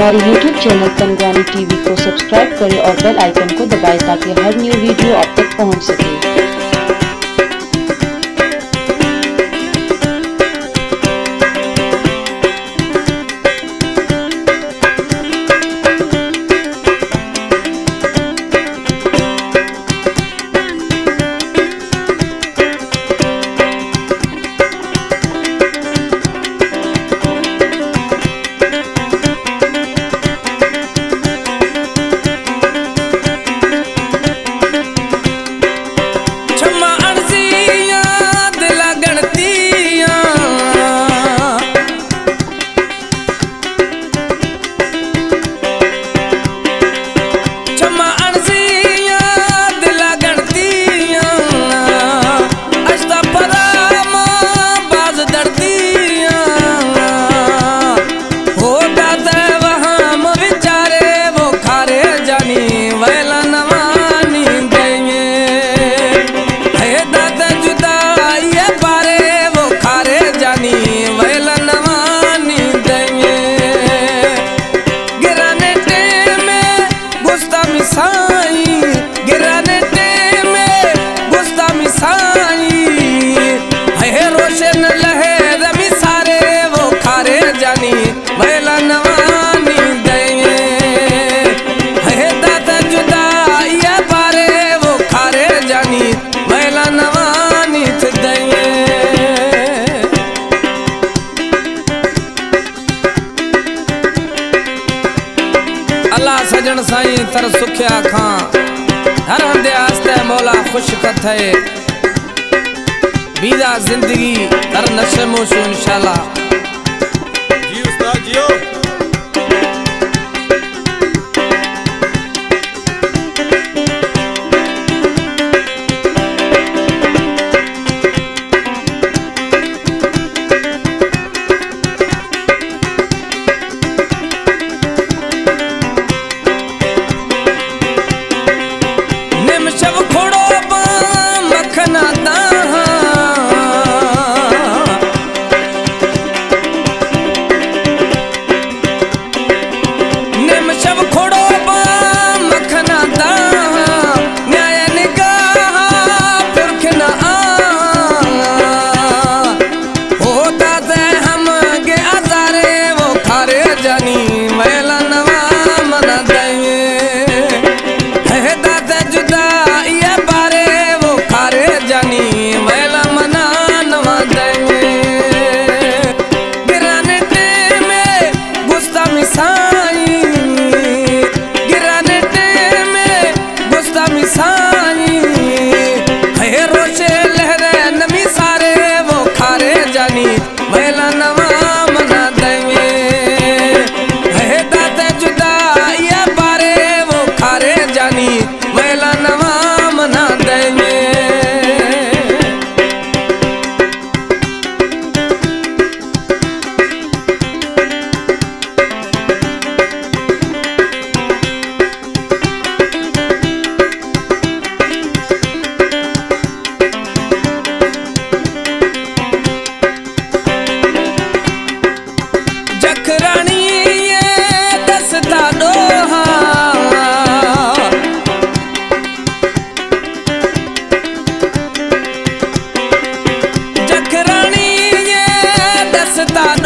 हमारे YouTube channel तनगानी TV को subscribe करें और बेल आइकन को दबाएँ ताकि हर न्यू वीडियो आप तक पहुँच सके। सजण साईं तर सुखिया खां हर हंदे आस्ते मौला खुश कथे बीदा जिंदगी तर नशे मोशू इंशाल्लाह जी उस्ताद जियो Janin ta